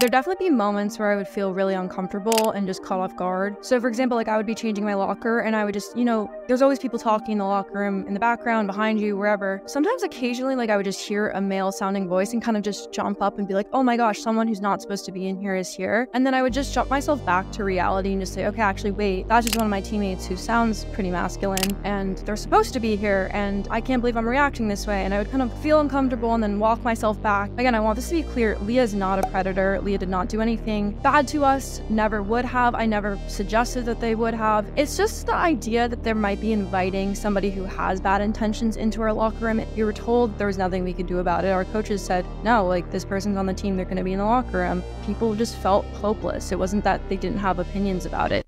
There'd definitely be moments where I would feel really uncomfortable and just caught off guard. So, for example, like I would be changing my locker and I would just, you know, there's always people talking in the locker room, in the background, behind you, wherever. Sometimes, occasionally, like I would just hear a male sounding voice and kind of just jump up and be like, oh my gosh, someone who's not supposed to be in here is here. And then I would just jump myself back to reality and just say, okay, actually, wait, that's just one of my teammates who sounds pretty masculine and they're supposed to be here and I can't believe I'm reacting this way. And I would kind of feel uncomfortable and then walk myself back. Again, I want this to be clear Lia is not a predator. Did not do anything bad to us, never would have. I never suggested that they would have. It's just the idea that there might be inviting somebody who has bad intentions into our locker room. We were told there was nothing we could do about it. Our coaches said, no, like this person's on the team, they're going to be in the locker room. People just felt hopeless. It wasn't that they didn't have opinions about it.